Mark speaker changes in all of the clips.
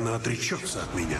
Speaker 1: верно, отречется от меня.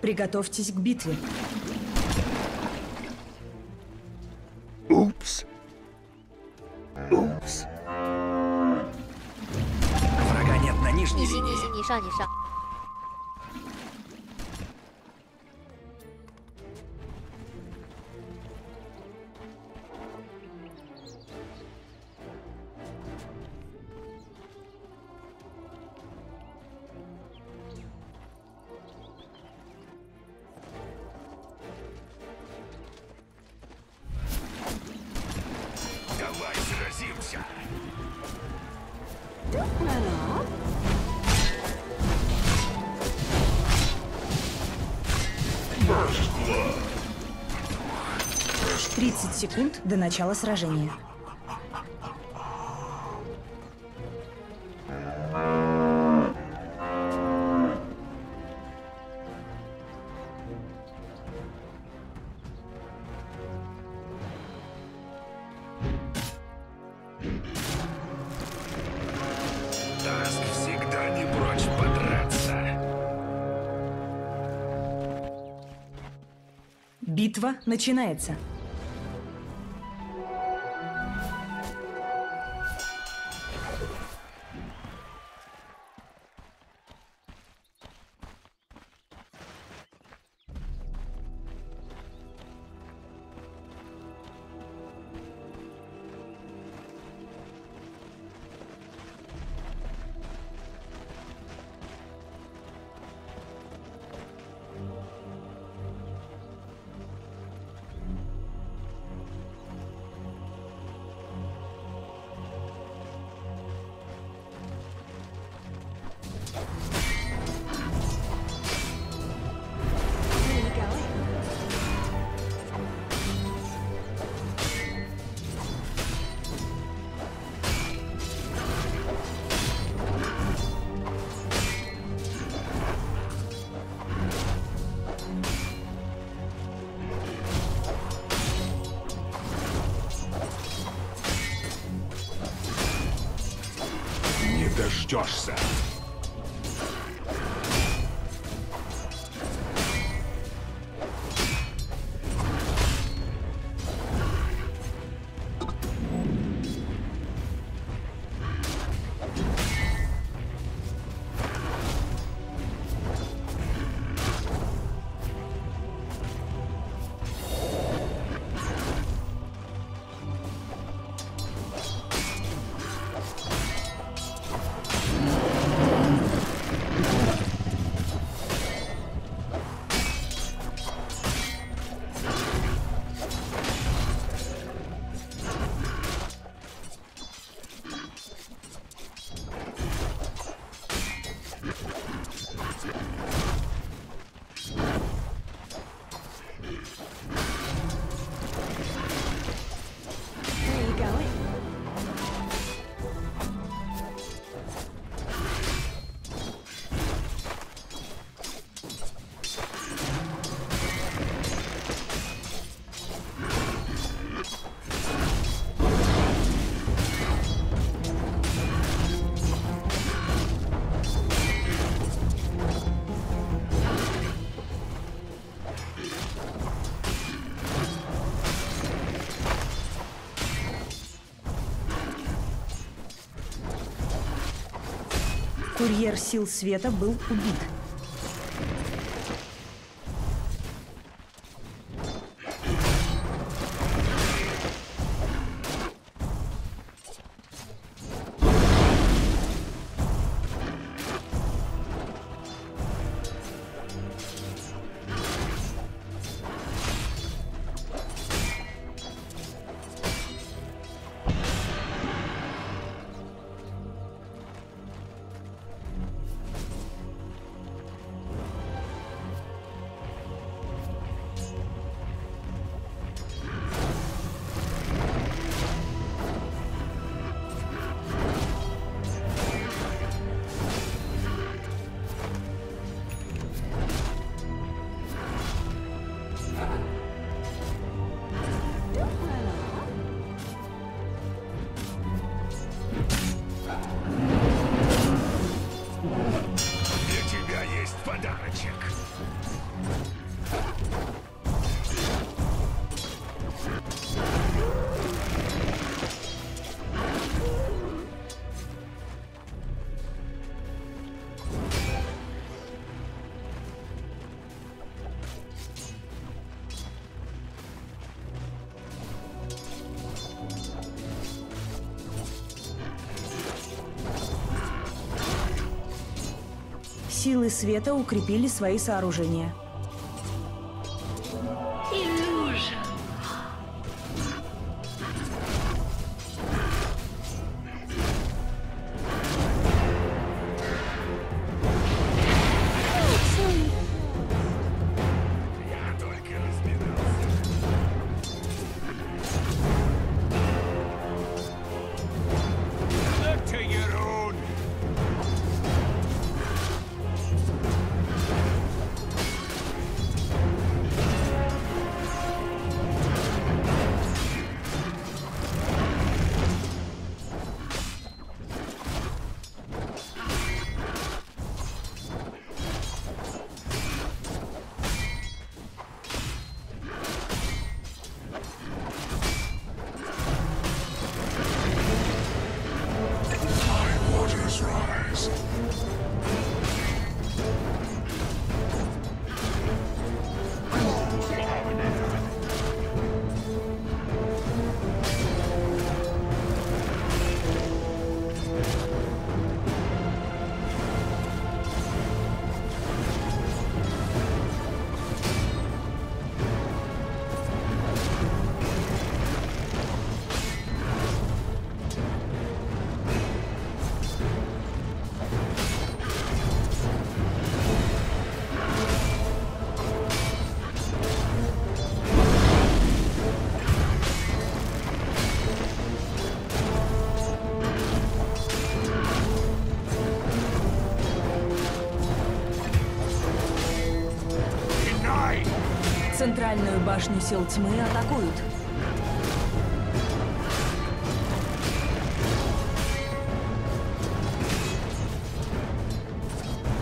Speaker 2: Приготовьтесь к битве.
Speaker 3: Упс. Упс.
Speaker 4: Врага нет на нижней линии.
Speaker 2: 30 секунд до начала сражения.
Speaker 4: Таск всегда не прочь подраться.
Speaker 2: Битва начинается.
Speaker 4: дождешься.
Speaker 2: Курьер сил света был убит. Силы света укрепили свои сооружения. Башню сил тьмы атакуют.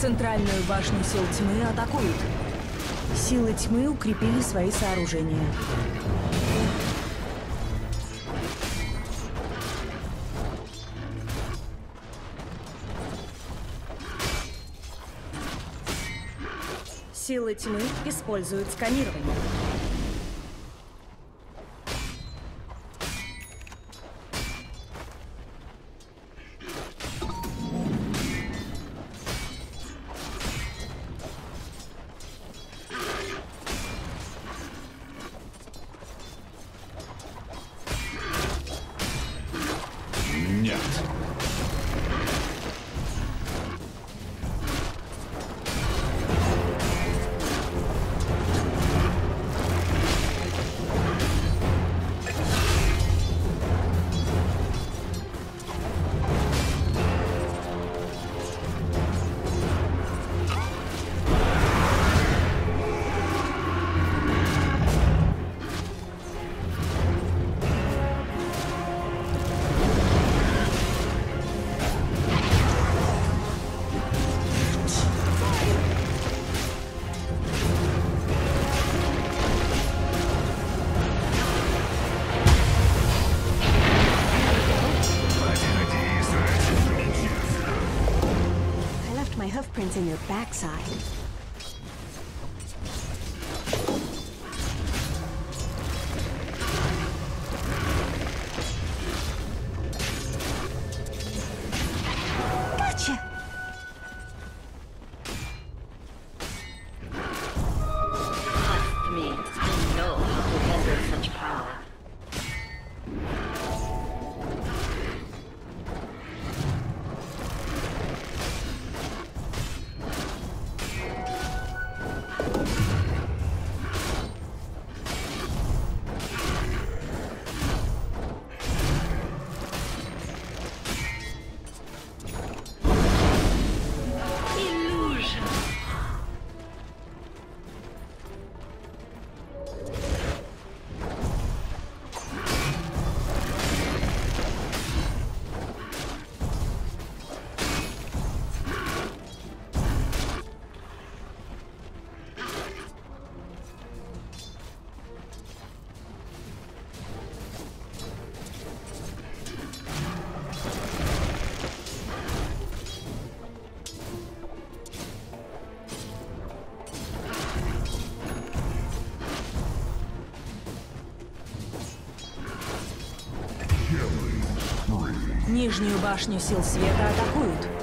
Speaker 2: Центральную башню сил тьмы атакуют. Силы тьмы укрепили свои сооружения. Силы тьмы используют сканирование.
Speaker 5: hands in your backside.
Speaker 2: Нижнюю башню сил света атакуют.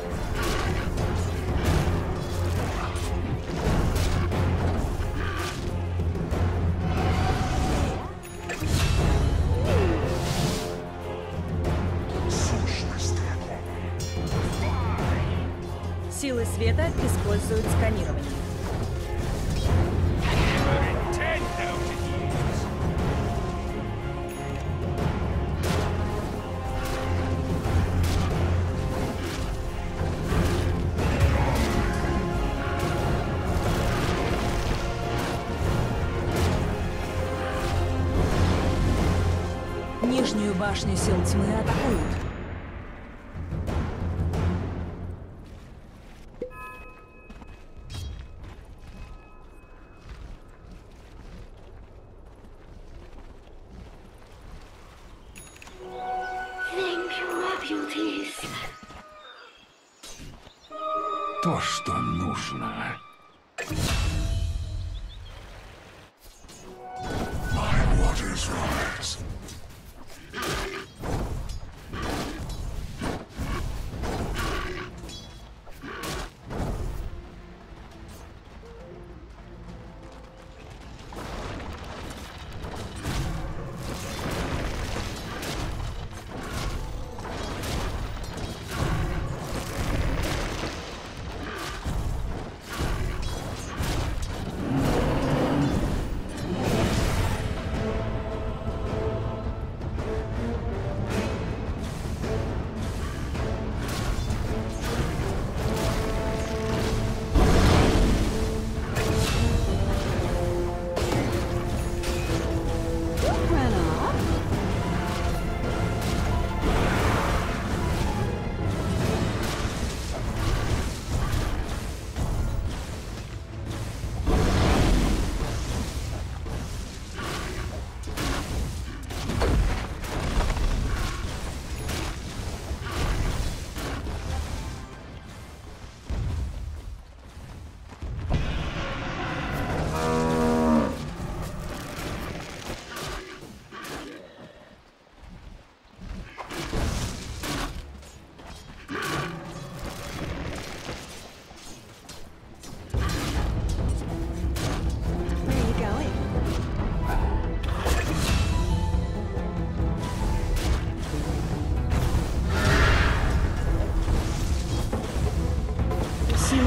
Speaker 2: Башню сил тьмы атакуют.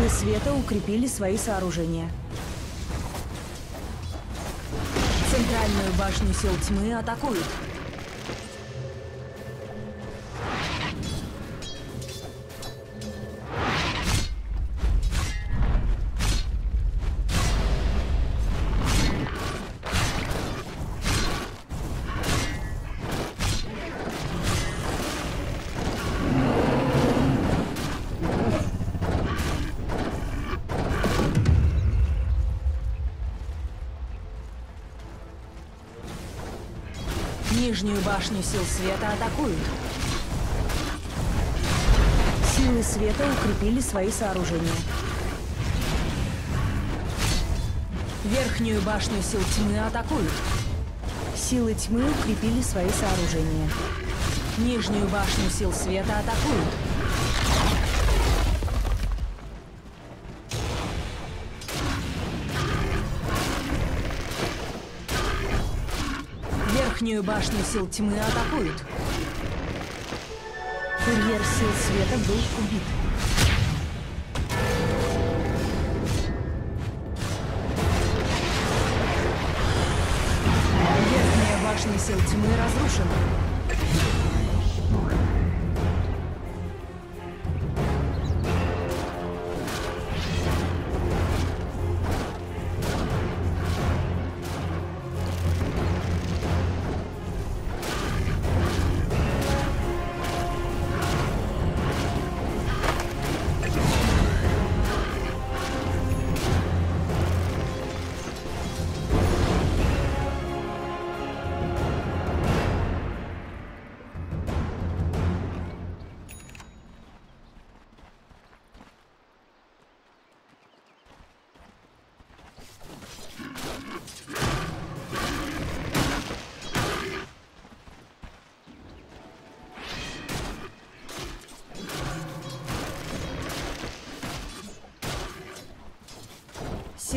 Speaker 2: Силы света укрепили свои сооружения. Центральную башню сил тьмы атакуют. Нижнюю башню сил света атакуют. Силы света укрепили свои сооружения. Верхнюю башню сил тьмы атакуют. Силы тьмы укрепили свои сооружения. Нижнюю башню сил света атакуют. Верхнюю башню сил тьмы атакуют. Курьер сил света был убит. Верхняя башня сил тьмы разрушена.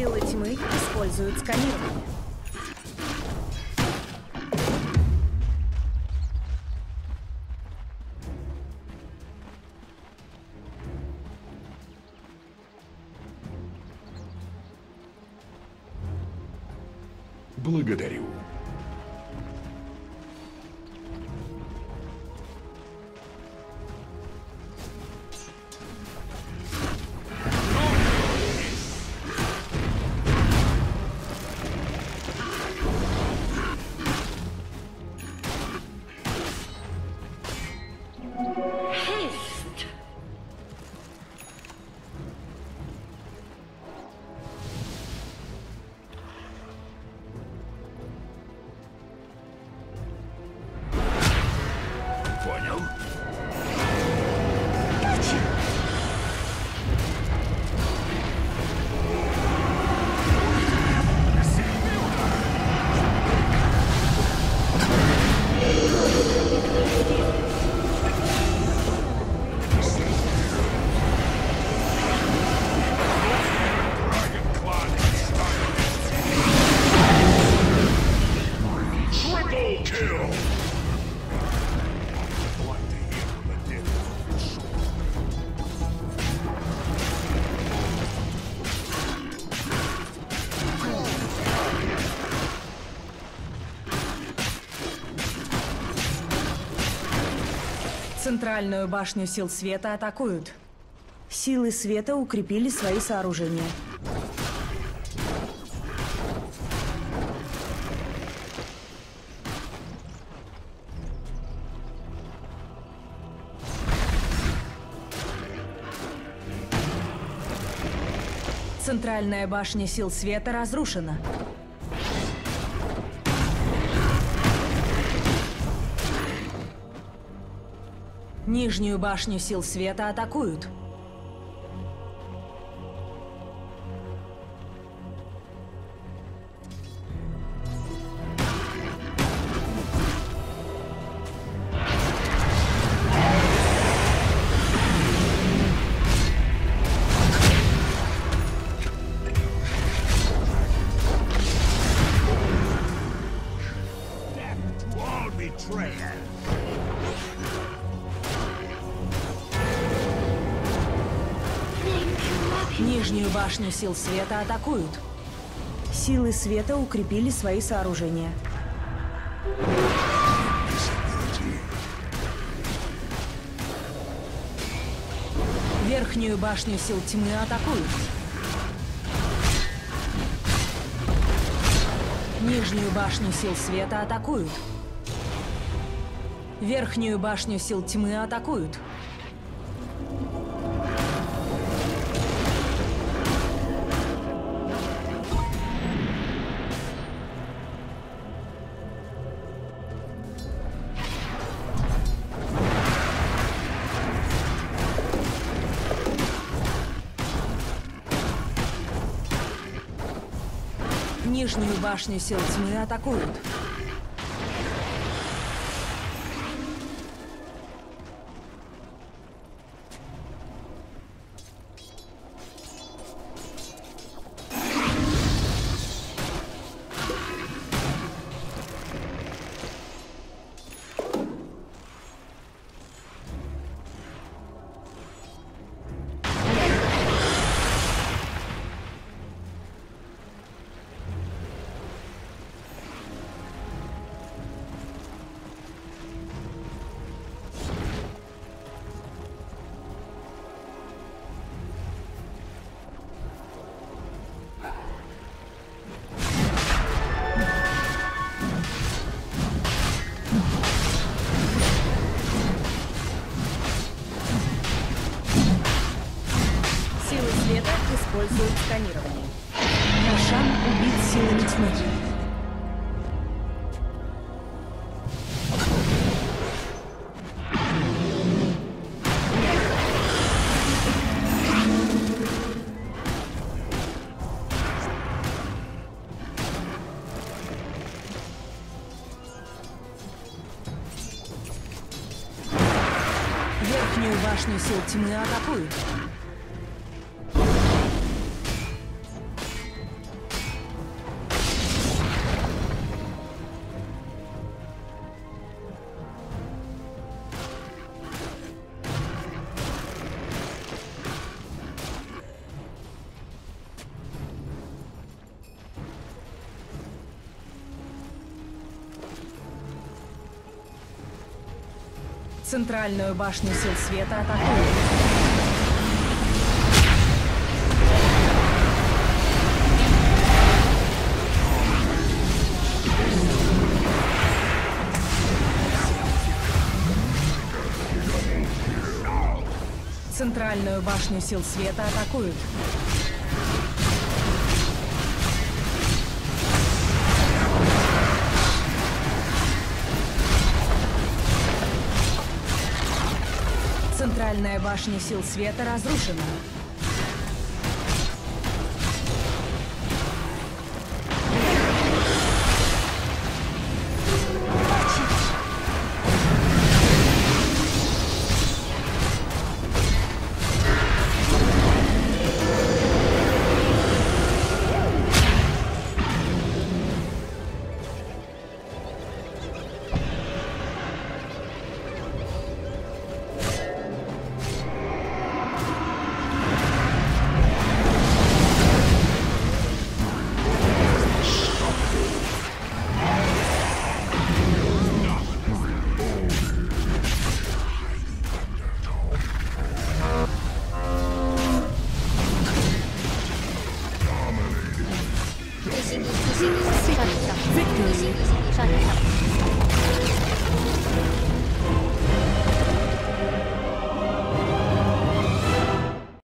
Speaker 2: Силы тьмы используют сканирование. Центральную башню сил света атакуют. Силы света укрепили свои сооружения. Центральная башня сил света разрушена. Нижнюю башню сил света атакуют. Нижнюю башню сил света атакуют. Силы света укрепили свои сооружения. Верхнюю башню сил тьмы атакуют. Нижнюю башню сил света атакуют. Верхнюю башню сил тьмы атакуют. Нижнюю башню сил тьмы атакуют. Верхнюю башню сил тьмы атакуют. Центральную башню сил света атакуют. Центральную башню сил света атакуют. Центральная башня сил света разрушена.